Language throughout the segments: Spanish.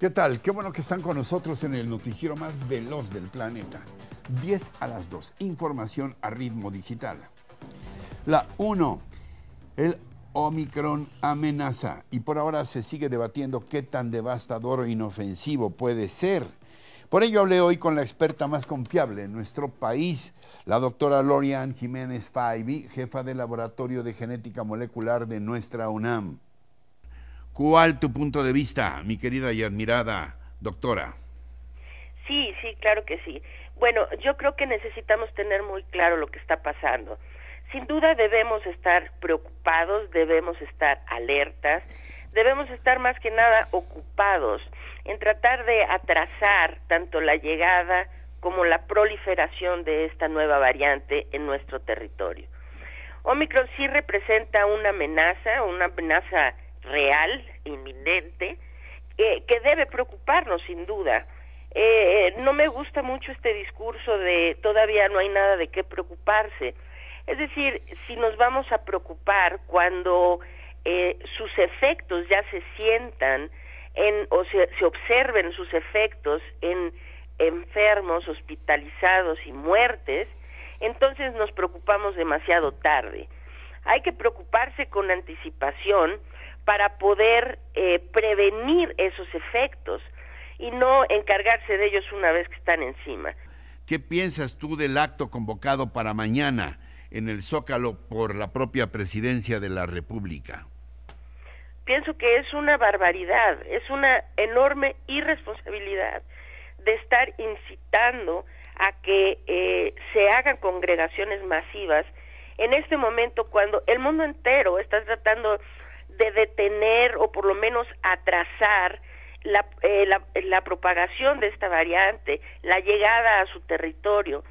¿Qué tal? Qué bueno que están con nosotros en el noticiero más veloz del planeta. 10 a las 2. Información a ritmo digital. La 1. El Omicron amenaza y por ahora se sigue debatiendo qué tan devastador o inofensivo puede ser. Por ello hablé hoy con la experta más confiable en nuestro país, la doctora Lorian Jiménez Faibi, jefa del Laboratorio de Genética Molecular de nuestra UNAM. ¿Cuál tu punto de vista, mi querida y admirada doctora? Sí, sí, claro que sí. Bueno, yo creo que necesitamos tener muy claro lo que está pasando. Sin duda debemos estar preocupados, debemos estar alertas, debemos estar más que nada ocupados en tratar de atrasar tanto la llegada como la proliferación de esta nueva variante en nuestro territorio. Omicron sí representa una amenaza, una amenaza real, inminente, eh, que debe preocuparnos sin duda. Eh, no me gusta mucho este discurso de todavía no hay nada de qué preocuparse. Es decir, si nos vamos a preocupar cuando eh, sus efectos ya se sientan en, o se, se observen sus efectos en enfermos, hospitalizados y muertes, entonces nos preocupamos demasiado tarde. Hay que preocuparse con anticipación para poder eh, prevenir esos efectos y no encargarse de ellos una vez que están encima. ¿Qué piensas tú del acto convocado para mañana en el Zócalo por la propia presidencia de la República? Pienso que es una barbaridad, es una enorme irresponsabilidad de estar incitando a que eh, se hagan congregaciones masivas en este momento cuando el mundo entero está tratando de detener o por lo menos atrasar la, eh, la, la, propagación de esta variante, la llegada a su territorio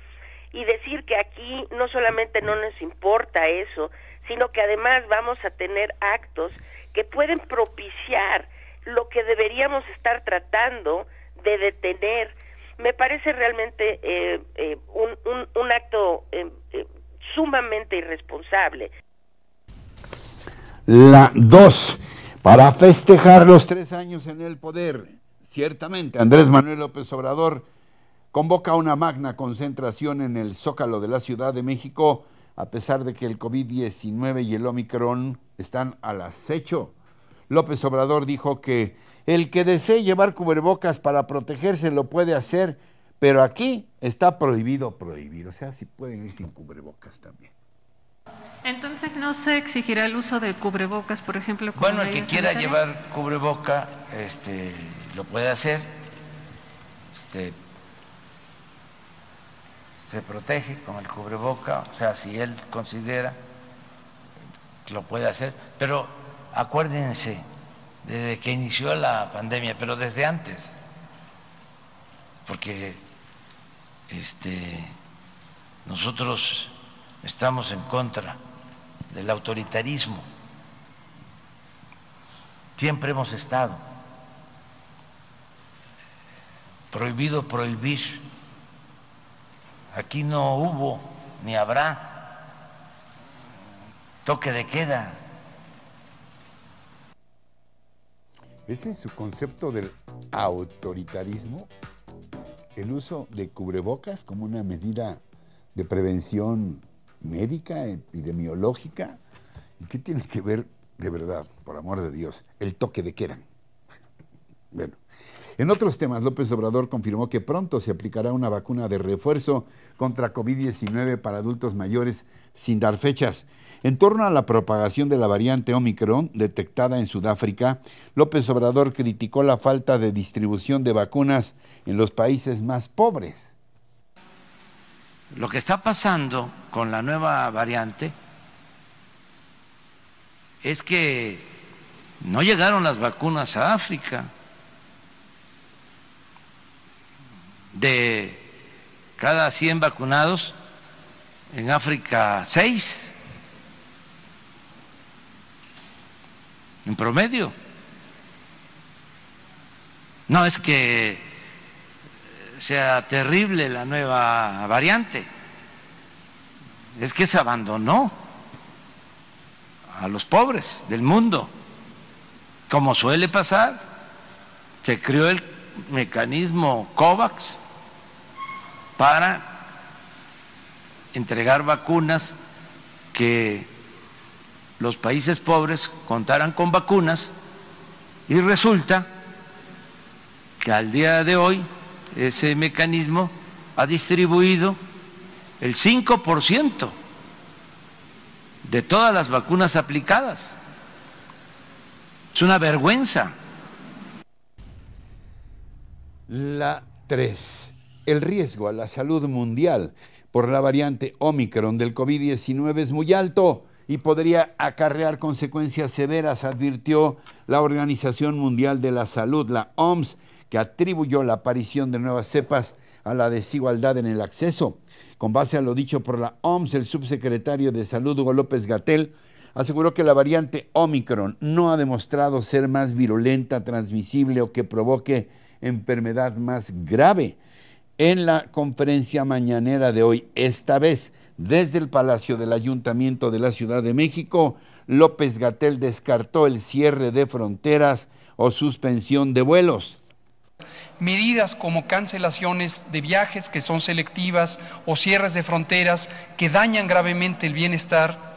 y decir que aquí no solamente no nos importa eso, sino que además vamos a tener actos que pueden propiciar lo que deberíamos estar tratando de detener. Me parece realmente eh, eh, un, un, acto sumamente irresponsable. La dos, para festejar los tres años en el poder, ciertamente Andrés Manuel López Obrador convoca una magna concentración en el Zócalo de la Ciudad de México, a pesar de que el COVID-19 y el Omicron están al acecho. López Obrador dijo que el que desee llevar cubrebocas para protegerse lo puede hacer, pero aquí está prohibido prohibir, o sea, si pueden ir sin cubrebocas también. Entonces no se exigirá el uso de cubrebocas, por ejemplo. bueno, el que quiera llevar cubreboca, este, lo puede hacer. Este, se protege con el cubreboca, o sea, si él considera que lo puede hacer. Pero acuérdense, desde que inició la pandemia, pero desde antes, porque este, nosotros estamos en contra del autoritarismo. Siempre hemos estado prohibido prohibir. Aquí no hubo ni habrá toque de queda. Ese es su concepto del autoritarismo, el uso de cubrebocas como una medida de prevención médica, epidemiológica. ¿Y qué tiene que ver, de verdad, por amor de Dios, el toque de queda? Bueno, en otros temas, López Obrador confirmó que pronto se aplicará una vacuna de refuerzo contra COVID-19 para adultos mayores sin dar fechas. En torno a la propagación de la variante Omicron detectada en Sudáfrica, López Obrador criticó la falta de distribución de vacunas en los países más pobres. Lo que está pasando con la nueva variante es que no llegaron las vacunas a África. De cada 100 vacunados, en África 6 en promedio. No es que sea terrible la nueva variante, es que se abandonó a los pobres del mundo, como suele pasar. se creó el mecanismo COVAX para entregar vacunas que los países pobres contaran con vacunas y resulta que al día de hoy ese mecanismo ha distribuido el 5% de todas las vacunas aplicadas. Es una vergüenza. La 3. El riesgo a la salud mundial por la variante Omicron del COVID-19 es muy alto y podría acarrear consecuencias severas, advirtió la Organización Mundial de la Salud, la OMS, que atribuyó la aparición de nuevas cepas a la desigualdad en el acceso. Con base a lo dicho por la OMS, el subsecretario de Salud, Hugo López Gatel, aseguró que la variante Omicron no ha demostrado ser más virulenta, transmisible o que provoque enfermedad más grave. En la conferencia mañanera de hoy, esta vez desde el Palacio del Ayuntamiento de la Ciudad de México, López Gatel descartó el cierre de fronteras o suspensión de vuelos medidas como cancelaciones de viajes que son selectivas o cierres de fronteras que dañan gravemente el bienestar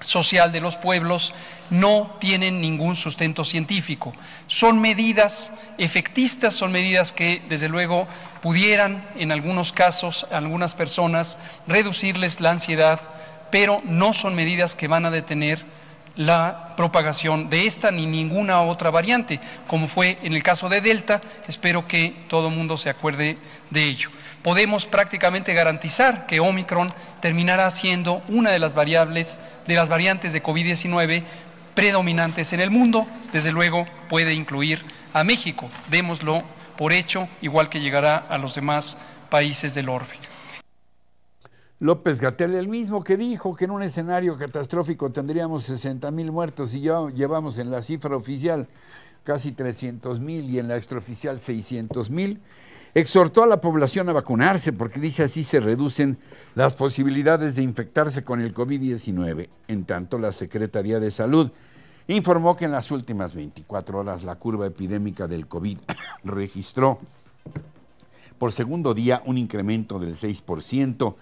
social de los pueblos no tienen ningún sustento científico. Son medidas efectistas, son medidas que desde luego pudieran en algunos casos, a algunas personas, reducirles la ansiedad, pero no son medidas que van a detener la propagación de esta ni ninguna otra variante, como fue en el caso de Delta. Espero que todo el mundo se acuerde de ello podemos prácticamente garantizar que Omicron terminará siendo una de las variables, de las variantes de COVID-19 predominantes en el mundo. Desde luego puede incluir a México. Démoslo por hecho, igual que llegará a los demás países del orbe. López Gatel, el mismo que dijo que en un escenario catastrófico tendríamos 60 mil muertos y ya llevamos en la cifra oficial casi 300 mil y en la extraoficial 600 mil. Exhortó a la población a vacunarse porque dice así se reducen las posibilidades de infectarse con el COVID-19. En tanto, la Secretaría de Salud informó que en las últimas 24 horas la curva epidémica del COVID registró por segundo día un incremento del 6%.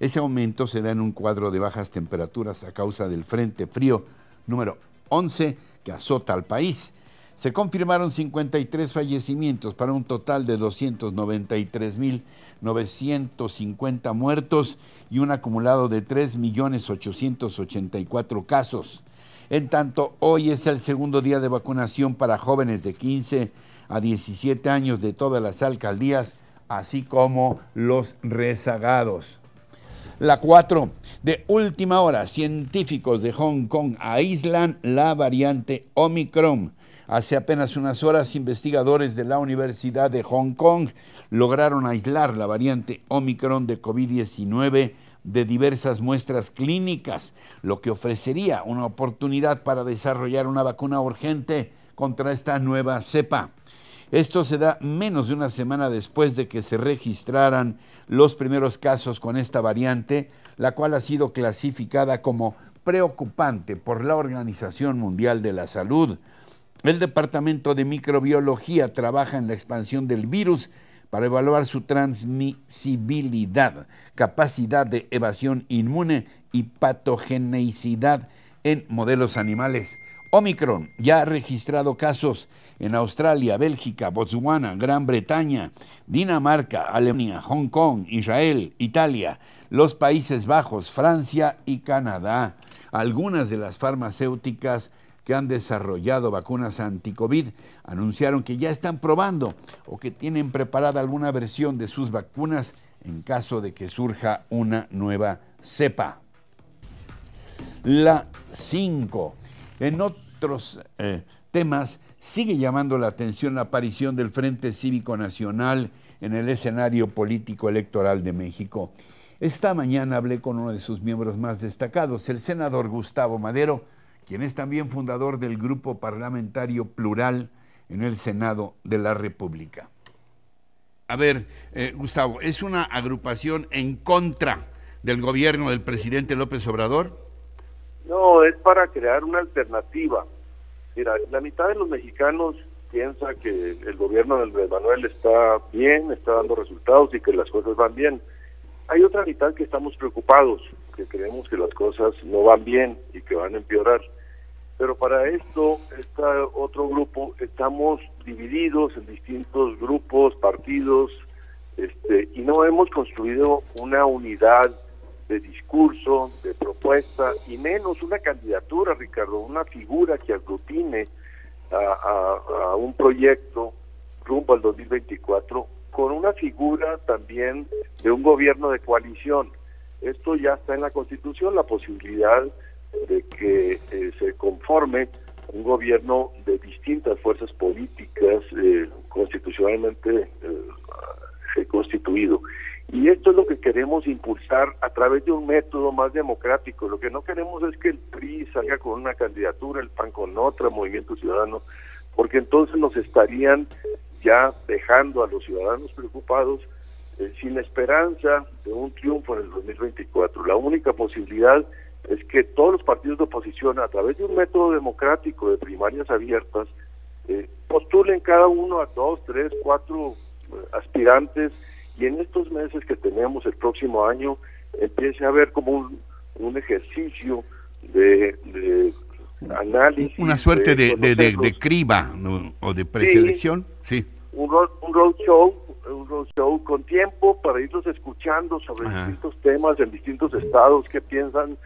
Ese aumento se da en un cuadro de bajas temperaturas a causa del Frente Frío número 11 que azota al país se confirmaron 53 fallecimientos para un total de 293.950 muertos y un acumulado de 3.884 casos. En tanto, hoy es el segundo día de vacunación para jóvenes de 15 a 17 años de todas las alcaldías, así como los rezagados. La 4. De última hora, científicos de Hong Kong aíslan la variante Omicron Hace apenas unas horas, investigadores de la Universidad de Hong Kong lograron aislar la variante Omicron de COVID-19 de diversas muestras clínicas, lo que ofrecería una oportunidad para desarrollar una vacuna urgente contra esta nueva cepa. Esto se da menos de una semana después de que se registraran los primeros casos con esta variante, la cual ha sido clasificada como preocupante por la Organización Mundial de la Salud. El Departamento de Microbiología trabaja en la expansión del virus para evaluar su transmisibilidad, capacidad de evasión inmune y patogenicidad en modelos animales. Omicron ya ha registrado casos en Australia, Bélgica, Botswana, Gran Bretaña, Dinamarca, Alemania, Hong Kong, Israel, Italia, los Países Bajos, Francia y Canadá. Algunas de las farmacéuticas que han desarrollado vacunas anti-COVID anunciaron que ya están probando o que tienen preparada alguna versión de sus vacunas en caso de que surja una nueva cepa. La 5. En otros eh, temas, sigue llamando la atención la aparición del Frente Cívico Nacional en el escenario político electoral de México. Esta mañana hablé con uno de sus miembros más destacados, el senador Gustavo Madero, quien es también fundador del Grupo Parlamentario Plural en el Senado de la República. A ver, eh, Gustavo, ¿es una agrupación en contra del gobierno del presidente López Obrador? No, es para crear una alternativa. Mira, la mitad de los mexicanos piensa que el gobierno de Manuel está bien, está dando resultados y que las cosas van bien. Hay otra mitad que estamos preocupados, que creemos que las cosas no van bien y que van a empeorar. Pero para esto, este otro grupo, estamos divididos en distintos grupos, partidos, este, y no hemos construido una unidad de discurso, de propuesta, y menos una candidatura, Ricardo, una figura que aglutine a, un proyecto rumbo al 2024 con una figura también de un gobierno de coalición. Esto ya está en la Constitución, la posibilidad de que eh, se conforme un gobierno de distintas fuerzas políticas eh, constitucionalmente eh, constituido. Y esto es lo que queremos impulsar a través de un método más democrático. Lo que no queremos es que el PRI salga con una candidatura, el PAN con otra, Movimiento Ciudadano, porque entonces nos estarían ya dejando a los ciudadanos preocupados eh, sin esperanza de un triunfo en el 2024. La única posibilidad es que todos los partidos de oposición, a través de un método democrático de primarias abiertas, eh, postulen cada uno a dos, tres, cuatro eh, aspirantes y en estos meses que tenemos el próximo año empiece a haber como un, un ejercicio de, análisis. Una suerte de, de, criba o de preselección, sí. Un, road, un roadshow un roadshow con tiempo para irlos escuchando sobre distintos temas en distintos estados que piensan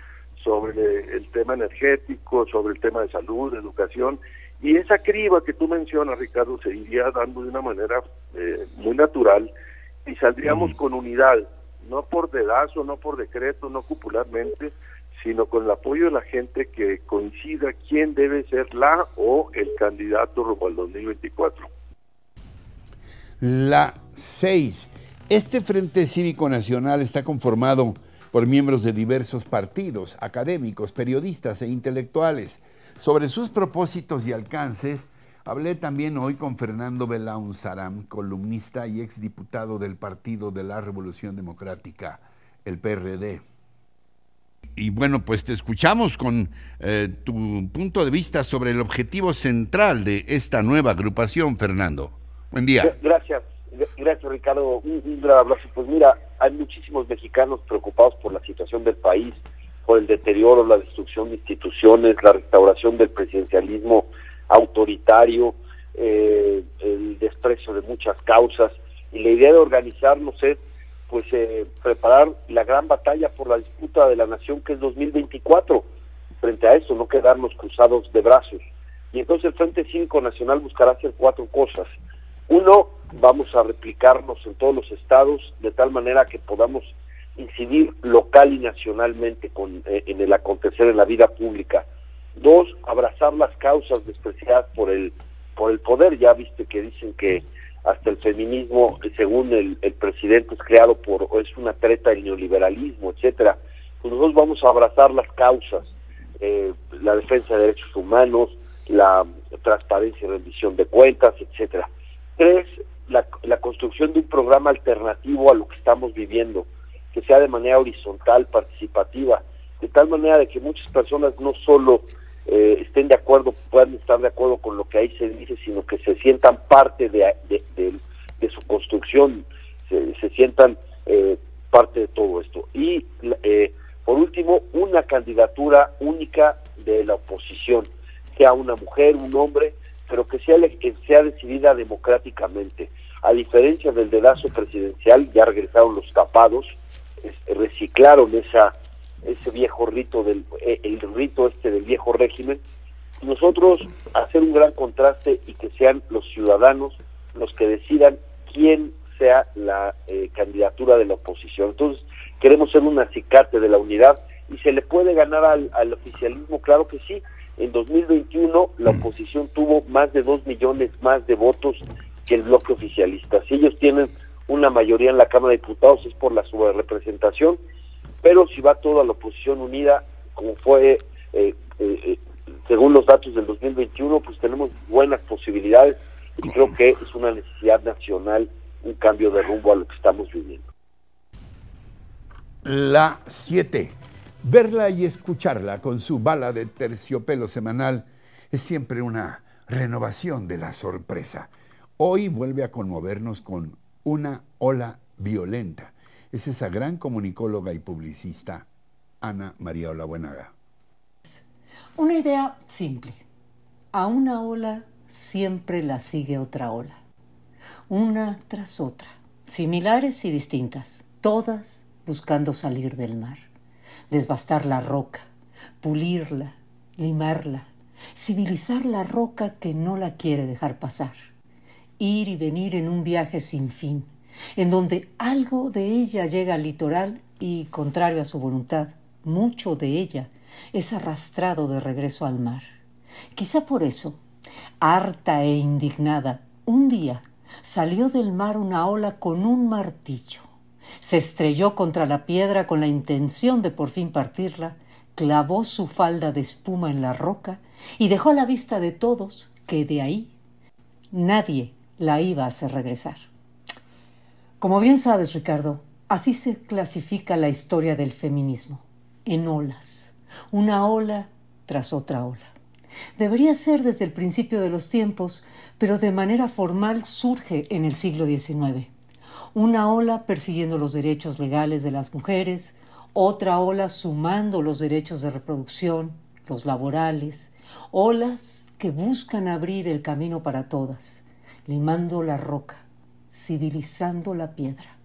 sobre el tema energético, sobre el tema de salud, educación, y esa criba que tú mencionas, Ricardo, se iría dando de una manera eh, muy natural y saldríamos con unidad, no por dedazo, no por decreto, no popularmente, sino con el apoyo de la gente que coincida quién debe ser la o el candidato rumbo al 2024. La 6. Este Frente Cívico Nacional está conformado por miembros de diversos partidos, académicos, periodistas e intelectuales. Sobre sus propósitos y alcances, Hablé también hoy con Fernando Belaun Saram, columnista y exdiputado del Partido de la Revolución Democrática, el PRD. Y bueno, pues te escuchamos con eh, tu punto de vista sobre el objetivo central de esta nueva agrupación, Fernando. Buen día. Gracias, gracias Ricardo. Un, un gran abrazo. Pues mira, hay muchísimos mexicanos preocupados por la situación del país, por el deterioro, la destrucción de instituciones, la restauración del presidencialismo autoritario, eh, el desprecio de muchas causas y la idea de organizarnos es pues eh, preparar la gran batalla por la disputa de la nación que es 2024 frente a eso no quedarnos cruzados de brazos. Y entonces el Frente Cívico Nacional buscará hacer cuatro cosas. Uno vamos a replicarnos en todos los estados de tal manera que podamos incidir local y nacionalmente con, eh, en el acontecer en la vida pública Dos, abrazar las causas despreciadas por el, por el poder. Ya viste que dicen que hasta el feminismo, según el, el presidente, es creado por, es una treta del neoliberalismo, etcétera. Pues nosotros vamos a abrazar las causas, eh, la defensa de derechos humanos, la transparencia y rendición de cuentas, etcétera. Tres, la, la construcción de un programa alternativo a lo que estamos viviendo, que sea de manera horizontal, participativa, de tal manera de que muchas personas no solo eh, estén de acuerdo, puedan estar de acuerdo con lo que ahí se dice, sino que se sientan parte de, de, su construcción, se, sientan eh, parte de todo esto. Y eh, por último, una candidatura única de la oposición, sea una mujer, un hombre, pero que sea, que sea decidida democráticamente. A diferencia del dedazo presidencial, ya regresaron los tapados, reciclaron esa ese viejo rito del eh, el rito este del viejo régimen nosotros hacer un gran contraste y que sean los ciudadanos los que decidan quién sea la eh, candidatura de la oposición. Entonces queremos ser un acicate de la unidad y se le puede ganar al, al oficialismo claro que sí. En 2021 la mm. oposición tuvo más de dos millones más de votos que el bloque oficialista. Si ellos tienen una mayoría en la Cámara de Diputados es por la subrepresentación pero si va toda la oposición unida, como fue eh, eh, eh, según los datos del 2021, pues tenemos buenas posibilidades y creo que es una necesidad nacional un cambio de rumbo a lo que estamos viviendo. La 7. Verla y escucharla con su bala de terciopelo semanal es siempre una renovación de la sorpresa. Hoy vuelve a conmovernos con una ola violenta. Es esa gran comunicóloga y publicista, Ana María Olabuenaga. Una idea simple. A una ola siempre la sigue otra ola. Una tras otra. Similares y distintas. Todas buscando salir del mar. Desbastar la roca. Pulirla. Limarla. Civilizar la roca que no la quiere dejar pasar. Ir y venir en un viaje sin fin. En donde algo de ella llega al litoral y, contrario a su voluntad, mucho de ella es arrastrado de regreso al mar. Quizá por eso, harta e indignada, un día salió del mar una ola con un martillo. Se estrelló contra la piedra con la intención de por fin partirla, clavó su falda de espuma en la roca y dejó a la vista de todos que de ahí nadie la iba a hacer regresar. Como bien sabes, Ricardo, así se clasifica la historia del feminismo, en olas, una ola tras otra ola. Debería ser desde el principio de los tiempos, pero de manera formal surge en el siglo XIX. Una ola persiguiendo los derechos legales de las mujeres, otra ola sumando los derechos de reproducción, los laborales, olas que buscan abrir el camino para todas, limando la roca, civilizando la piedra.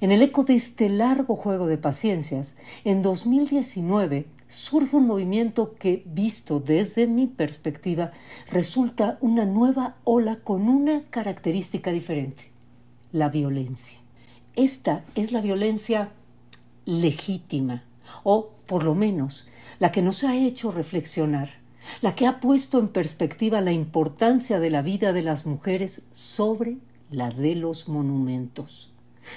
En el eco de este largo juego de paciencias, en 2019 surge un movimiento que, visto desde mi perspectiva, resulta una nueva ola con una característica diferente, la violencia. Esta es la violencia legítima, o por lo menos la que nos ha hecho reflexionar, la que ha puesto en perspectiva la importancia de la vida de las mujeres sobre la de los monumentos.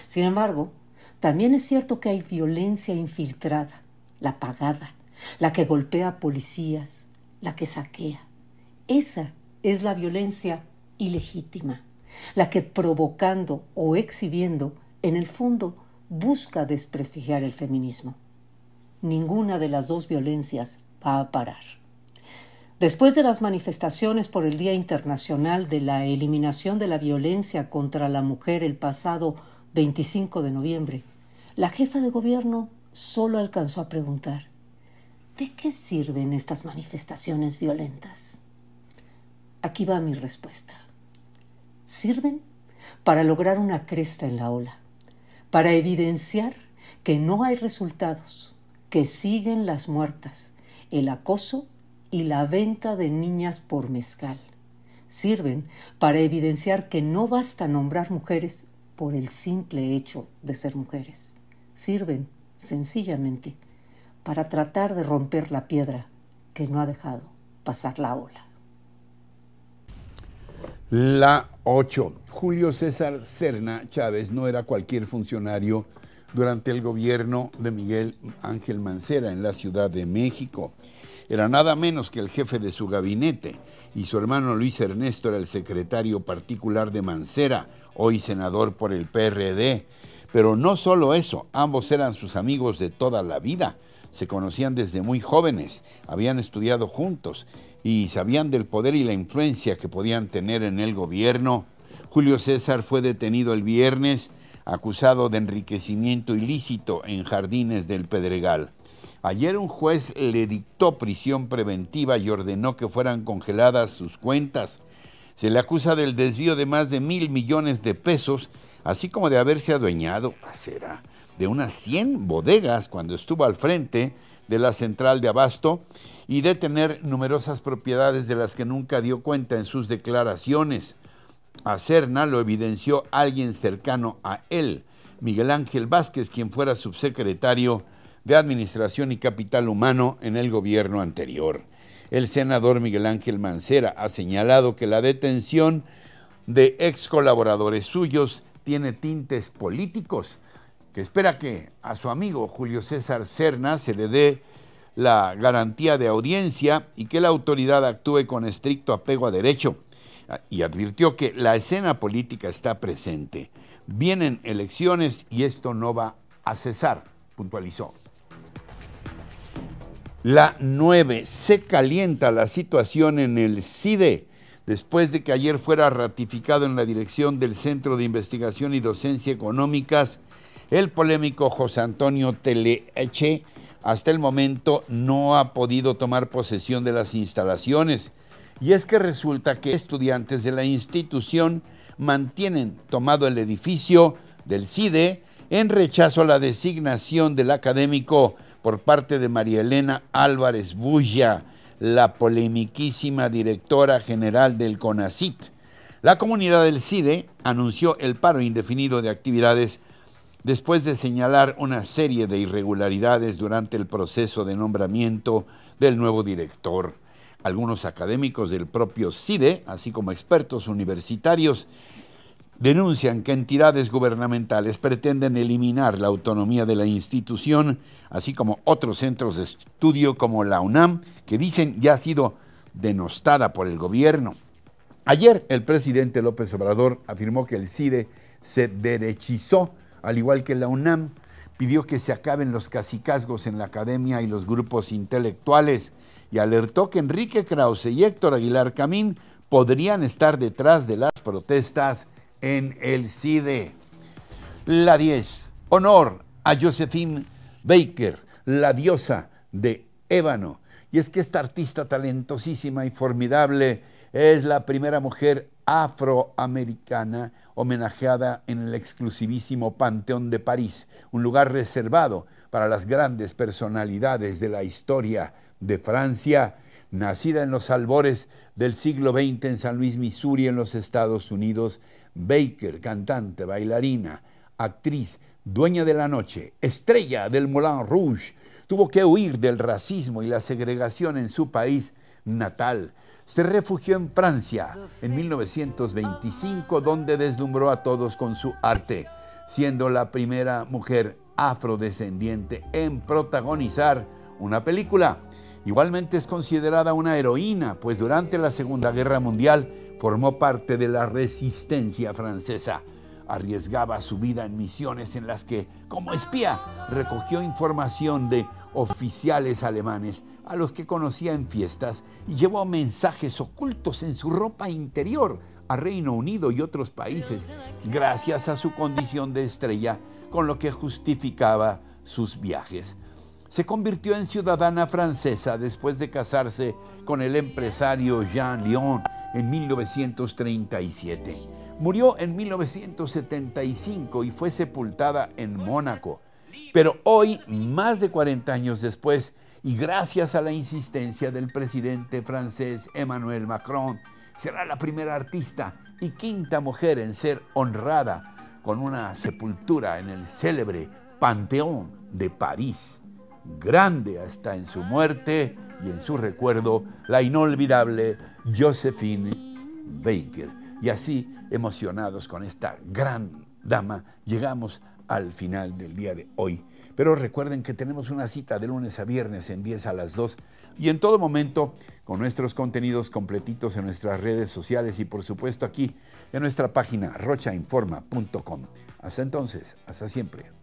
Sin embargo, también es cierto que hay violencia infiltrada, la pagada, la que golpea a policías, la que saquea. Esa es la violencia ilegítima, la que provocando o exhibiendo, en el fondo, busca desprestigiar el feminismo. Ninguna de las dos violencias va a parar. Después de las manifestaciones por el Día Internacional de la Eliminación de la Violencia contra la Mujer el pasado 25 de noviembre, la jefa de gobierno solo alcanzó a preguntar, ¿de qué sirven estas manifestaciones violentas? Aquí va mi respuesta. Sirven para lograr una cresta en la ola, para evidenciar que no hay resultados, que siguen las muertas, el acoso y la venta de niñas por mezcal. Sirven para evidenciar que no basta nombrar mujeres por el simple hecho de ser mujeres. Sirven, sencillamente, para tratar de romper la piedra que no ha dejado pasar la ola. La 8. Julio César Serna Chávez no era cualquier funcionario durante el gobierno de Miguel Ángel Mancera en la Ciudad de México era nada menos que el jefe de su gabinete y su hermano Luis Ernesto era el secretario particular de Mancera, hoy senador por el PRD. Pero no solo eso, ambos eran sus amigos de toda la vida, se conocían desde muy jóvenes, habían estudiado juntos y sabían del poder y la influencia que podían tener en el gobierno. Julio César fue detenido el viernes acusado de enriquecimiento ilícito en Jardines del Pedregal. Ayer un juez le dictó prisión preventiva y ordenó que fueran congeladas sus cuentas. Se le acusa del desvío de más de mil millones de pesos, así como de haberse adueñado, será, de unas 100 bodegas cuando estuvo al frente de la central de abasto y de tener numerosas propiedades de las que nunca dio cuenta en sus declaraciones. A Cerna lo evidenció alguien cercano a él, Miguel Ángel Vázquez, quien fuera subsecretario de Administración y Capital Humano en el gobierno anterior. El senador Miguel Ángel Mancera ha señalado que la detención de ex colaboradores suyos tiene tintes políticos, que espera que a su amigo Julio César Cerna se le dé la garantía de audiencia y que la autoridad actúe con estricto apego a derecho. Y advirtió que la escena política está presente. Vienen elecciones y esto no va a cesar, puntualizó. La 9. Se calienta la situación en el CIDE después de que ayer fuera ratificado en la dirección del Centro de Investigación y Docencia Económicas el polémico José Antonio Teleeche. Hasta el momento no ha podido tomar posesión de las instalaciones. Y es que resulta que estudiantes de la institución mantienen tomado el edificio del CIDE en rechazo a la designación del académico por parte de María Elena Álvarez Bulla, la polemiquísima directora general del CONACIT. La comunidad del CIDE anunció el paro indefinido de actividades después de señalar una serie de irregularidades durante el proceso de nombramiento del nuevo director. Algunos académicos del propio CIDE, así como expertos universitarios, denuncian que entidades gubernamentales pretenden eliminar la autonomía de la institución, así como otros centros de estudio como la UNAM, que dicen ya ha sido denostada por el gobierno. Ayer el presidente López Obrador afirmó que el CIDE se derechizó, al igual que la UNAM, pidió que se acaben los cacicazgos en la academia y los grupos intelectuales y alertó que Enrique Krause y Héctor Aguilar Camín podrían estar detrás de las protestas en el CIDE. La 10. Honor a Josephine Baker, la diosa de ébano. Y es que esta artista talentosísima y formidable es la primera mujer afroamericana homenajeada en el exclusivísimo Panteón de París, un lugar reservado para las grandes personalidades de la historia de Francia, nacida en los albores del siglo XX en San Luis, Missouri, en los Estados Unidos, Baker, cantante, bailarina, actriz, dueña de la noche, estrella del Moulin Rouge, tuvo que huir del racismo y la segregación en su país natal. Se refugió en Francia en 1925, donde deslumbró a todos con su arte, siendo la primera mujer afrodescendiente en protagonizar una película. Igualmente es considerada una heroína, pues durante la Segunda Guerra Mundial Formó parte de la resistencia francesa. Arriesgaba su vida en misiones en las que, como espía, recogió información de oficiales alemanes a los que conocía en fiestas y llevó mensajes ocultos en su ropa interior a Reino Unido y otros países, gracias a su condición de estrella, con lo que justificaba sus viajes. Se convirtió en ciudadana francesa después de casarse con el empresario Jean Lyon en 1937. Murió en 1975 y fue sepultada en Mónaco. Pero hoy, más de 40 años después, y gracias a la insistencia del presidente francés Emmanuel Macron, será la primera artista y quinta mujer en ser honrada con una sepultura en el célebre Panteón de París. Grande hasta en su muerte y en su recuerdo la inolvidable Josephine Baker. Y así, emocionados con esta gran dama, llegamos al final del día de hoy. Pero recuerden que tenemos una cita de lunes a viernes en 10 a las 2 y en todo momento con nuestros contenidos completitos en nuestras redes sociales y por supuesto aquí en nuestra página rochainforma.com. Hasta entonces, hasta siempre.